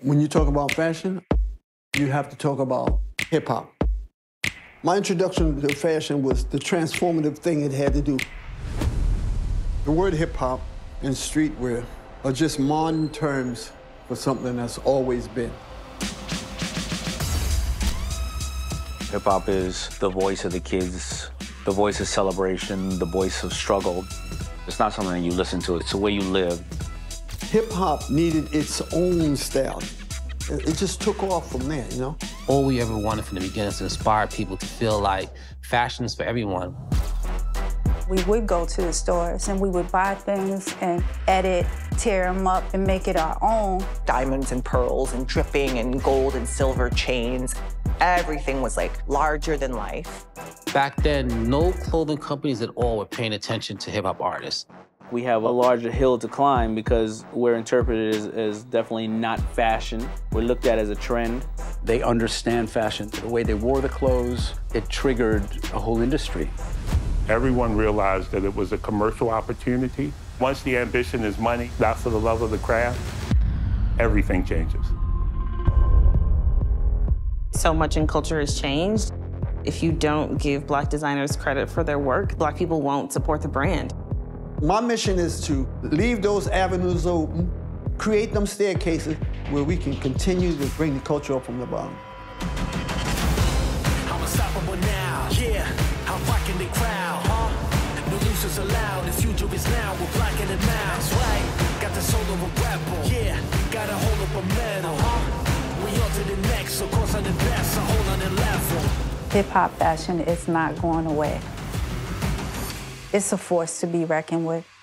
When you talk about fashion, you have to talk about hip hop. My introduction to fashion was the transformative thing it had to do. The word hip hop and streetwear are just modern terms for something that's always been. Hip hop is the voice of the kids, the voice of celebration, the voice of struggle. It's not something that you listen to, it's the way you live. Hip hop needed its own style. It just took off from there, you know? All we ever wanted from the beginning is to inspire people to feel like fashion is for everyone. We would go to the stores and we would buy things and edit, tear them up, and make it our own. Diamonds and pearls and dripping and gold and silver chains. Everything was like larger than life. Back then, no clothing companies at all were paying attention to hip hop artists. We have a larger hill to climb because we're interpreted as, as definitely not fashion. We're looked at as a trend. They understand fashion. The way they wore the clothes, it triggered a whole industry. Everyone realized that it was a commercial opportunity. Once the ambition is money, not for the love of the craft, everything changes. So much in culture has changed. If you don't give black designers credit for their work, black people won't support the brand. My mission is to leave those avenues open, create them staircases where we can continue to bring the culture up from the bottom. I'm unstoppable now, yeah. I'm rocking the crowd, huh? No losers allowed, the future is now. We're blocking it now, right. Got the soul of a rebel, yeah. Got a hold of a medal, huh? We on to the next, of course I'm the best, a whole other level. Hip hop fashion is not going away. It's a force to be reckoned with.